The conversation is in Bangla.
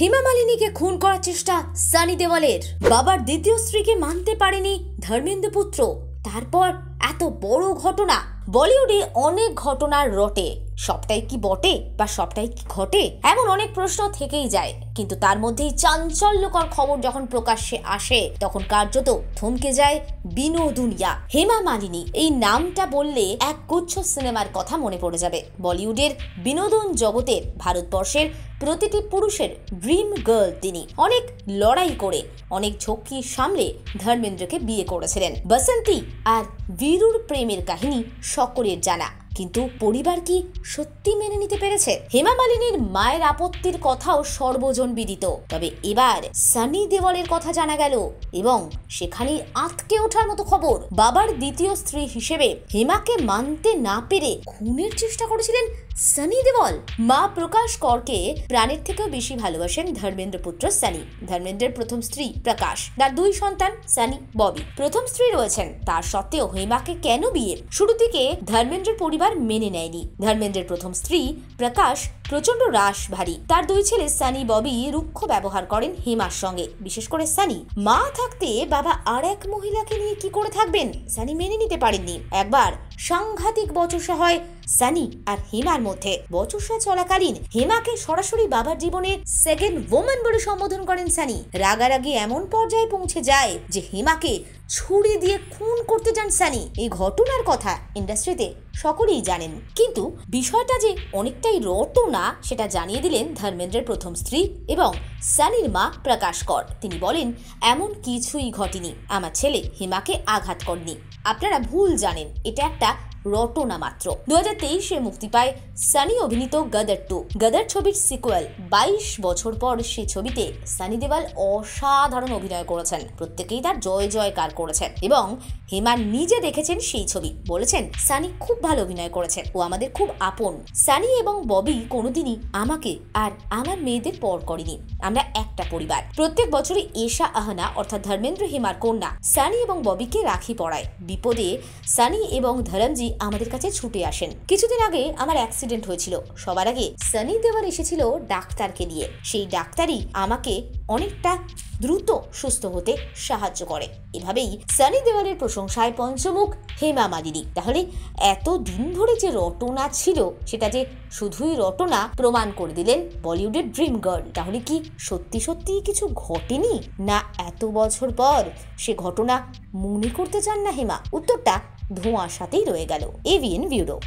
হেমা মালিনীকে খুন করার চেষ্টা সানি দেওয়ালের। বাবার দ্বিতীয় স্ত্রীকে মানতে পারেনি ধর্মেন্দ্র পুত্র। তারপর এত বড় ঘটনা, বলিউডে অনেক ঘটনার রটে। সবটাই কি বটে বা সবটাই কি ঘটে? এমন অনেক প্রশ্ন থেকেই যায়। কিন্তু তার মধ্যেই চাঞ্চল্যকর খবর যখন প্রকাশ্যে আসে, তখন কার্যত থমকে যায় বিনোদুনিয়া হেমা মালিনী, এই নামটা বললে এক গুচ্ছ সিনেমার কথা মনে পড়ে যাবে। বলিউডের বিনোদন জগতের ভারতবর্ষের প্রতিটি পুরুষের ড্রিম গার্ল তিনি। অনেক লড়াই করে, অনেক ঝক্কি সামলে ধর্মেন্দ্রকে বিয়ে করেছিলেন। বসন্তী আর বীরুর প্রেমের কাহিনী সকলের জানা। কিন্তু পরিবার কি সত্যি মেনে নিতে পেরেছে? হেমা মালিনীর মায়ের আপত্তির কথাও সর্বজন বিদিত। তবে এবার সানি দেওয়ালের কথা জানা গেল এবং সেখানে আতকে ওঠার মতো খবর। বাবার দ্বিতীয় স্ত্রী হিসেবে হেমাকে মানতে না পেরে খুনের চেষ্টা করেছিলেন সানি দেওয়াল। মা প্রকাশ করকে প্রাণের থেকেও বেশি ভালোবাসেন ধর্মেন্দ্র পুত্র সানি। ধর্মেন্দ্রের প্রথম স্ত্রী প্রকাশ। তার দুই সন্তান সানি, ববি। প্রথম স্ত্রী রয়েছেন। তার সত্ত্বেও হেমাকে কেন বিয়ে? শুরু থেকে ধর্মেন্দ্রের পরিবার মেনে নেয়নি ধর্মেন্দ্রের প্রথম স্ত্রী প্রকাশ প্রচণ্ড রাস ভারী। তার দুই ছেলে সানি ববি রুক্ষ ব্যবহার করেন হেমার সঙ্গে। বিশেষ করে সানি মা থাকতে বাবা আর এক মহিলাকে নিয়ে কি করে থাকবেন? সানি মেনে নিতে পারেননি। একবার সাংঘাতিক বচসা হয় সানি আর হেমার মধ্যে। বচসা চলাকালীন হেমাকে সরাসরি বাবার জীবনে সেকেন্ড ওম্যান বলে সম্বোধন করেন সানি রাগারাগি এমন পর্যায়ে পৌঁছে যায় যে হেমাকে ছুরি দিয়ে খুন করতে যান সানি এই ঘটনার কথা ইন্ডাস্ট্রিতে সকলেই জানেন। কিন্তু বিষয়টা যে অনেকটাই রট না সেটা জানিয়ে দিলেন ধর্মেন্দ্রের প্রথম স্ত্রী এবং সানির মা প্রকাশ কর। তিনি বলেন, এমন কিছুই ঘটেনি। আমার ছেলে হিমাকে আঘাত করেনি। আপনারা ভুল জানেন। এটা একটা রটনা মাত্র। দু হাজার তেইশে মুক্তি পায় সানি, অভিনীত গদর টু। গদর ছবির সিকুয়েল বাইশ বছর পর সে ছবিতে সানি দেওয়াল অসাধারণ অভিনয় করেছেন। প্রত্যেকেই তার জয় জয়কার করেছেন এবং হেমা নিজে দেখেছেন সেই ছবি। বলেছেন, সানি খুব ভালো অভিনয় করেছেন ও আমাদের খুব আপন। সানি এবং ববি কোনোদিনই আমাকে আর আমার মেয়েদের পর করেনি। আমরা একটা পরিবার। প্রত্যেক বছরই এশা আহনা, অর্থাৎ ধর্মেন্দ্র হেমার কন্যা, সানি এবং ববিকে রাখি পড়ায় বিপদে সানি এবং ধরমজি আমাদের কাছে ছুটে আসেন। কিছুদিন আগে আমার অ্যাক্সিডেন্ট হয়েছিল। সবার আগে সানি দেওয়ার এসেছিল ডাক্তারকে দিয়ে সেই ডাক্তারই আমাকে অনেকটা দ্রুত সুস্থ হতে সাহায্য করে। এভাবেই সানি দেওয়ালের প্রশংসায় পঞ্চমুখ হেমা মালিনী। তাহলে এত দিন ধরে যে রটনা ছিল, সেটা যে শুধুই রটনা প্রমাণ করে দিলেন বলিউডের ড্রিম গার্ল। তাহলে কি সত্যি সত্যি কিছু ঘটেনি? না এত বছর পর সে ঘটনা মনে করতে চান না হেমা? উত্তরটা ধোঁয়ার সাথেই রয়ে গেল। AVN bureau.